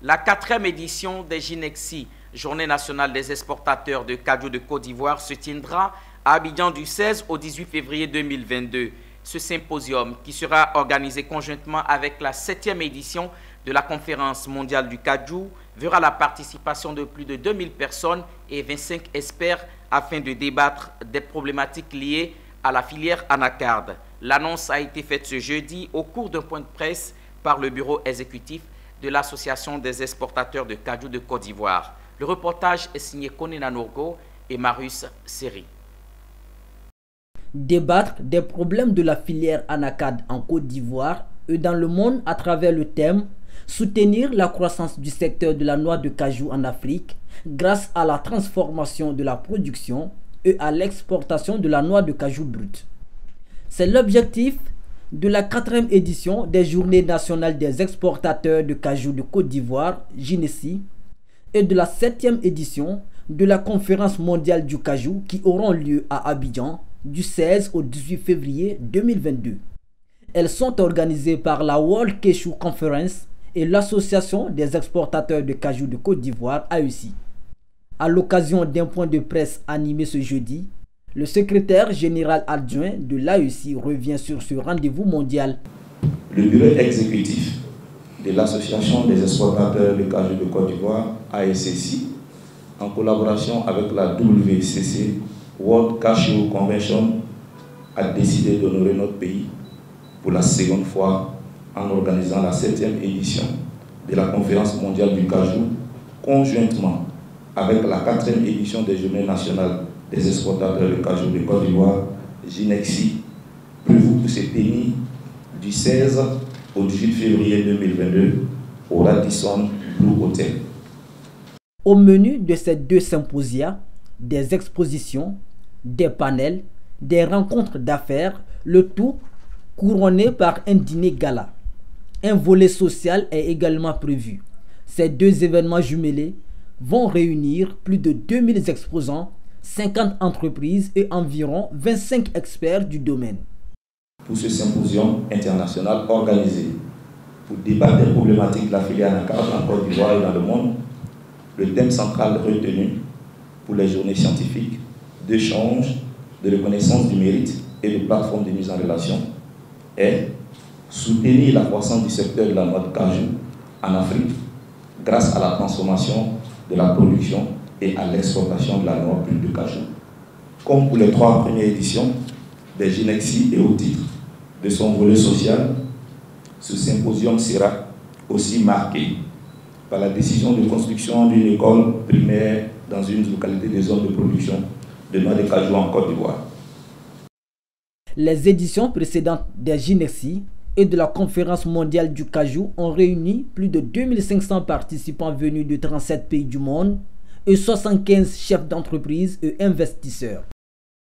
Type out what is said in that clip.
La quatrième édition des Ginexi, Journée nationale des exportateurs de cadeaux de Côte d'Ivoire, se tiendra à Abidjan du 16 au 18 février 2022. Ce symposium, qui sera organisé conjointement avec la septième édition de la conférence mondiale du Kajou, verra la participation de plus de 2000 personnes et 25 experts afin de débattre des problématiques liées à la filière anacarde. L'annonce a été faite ce jeudi au cours d'un point de presse par le bureau exécutif de l'Association des exportateurs de cajou de Côte d'Ivoire. Le reportage est signé Konena Nourgo et Marius Seri. Débattre des problèmes de la filière anacarde en Côte d'Ivoire et dans le monde à travers le thème Soutenir la croissance du secteur de la noix de cajou en Afrique grâce à la transformation de la production et à l'exportation de la noix de cajou brute. C'est l'objectif de la quatrième édition des Journées nationales des exportateurs de cajou de Côte d'Ivoire, Ginessi, et de la septième édition de la conférence mondiale du cajou qui auront lieu à Abidjan du 16 au 18 février 2022. Elles sont organisées par la World Cashew Conference et l'Association des exportateurs de cajou de Côte d'Ivoire, AEC. À l'occasion d'un point de presse animé ce jeudi, le secrétaire général adjoint de l'AEC revient sur ce rendez-vous mondial. Le bureau exécutif de l'Association des exportateurs de cajou de Côte d'Ivoire, ASCC, en collaboration avec la WCC, World Cashew Convention, a décidé d'honorer notre pays pour la seconde fois en organisant la septième édition de la conférence mondiale du cajou conjointement avec la quatrième édition des Journées nationales des exportateurs de cajou de Côte d'Ivoire, Ginexi, prévu pour se tenir du 16 au 18 février 2022 au Radisson Blue Hotel. Au menu de ces deux symposia, des expositions, des panels, des rencontres d'affaires, le tout couronné par un dîner gala. Un volet social est également prévu. Ces deux événements jumelés vont réunir plus de 2000 exposants, 50 entreprises et environ 25 experts du domaine. Pour ce symposium international organisé pour débattre des problématiques de la filière anacarde en Côte d'Ivoire et dans le monde, le thème central retenu pour les journées scientifiques d'échange, de reconnaissance du mérite et de plateforme de mise en relation est soutenir la croissance du secteur de la noix de cajou en Afrique grâce à la transformation de la production et à l'exportation de la noix de cajou. Comme pour les trois premières éditions des Ginexi et au titre de son volet social, ce symposium sera aussi marqué par la décision de construction d'une école primaire dans une localité des zones de production de noix de cajou en Côte d'Ivoire. Les éditions précédentes des Ginexi et de la conférence mondiale du cajou ont réuni plus de 2500 participants venus de 37 pays du monde et 75 chefs d'entreprise et investisseurs.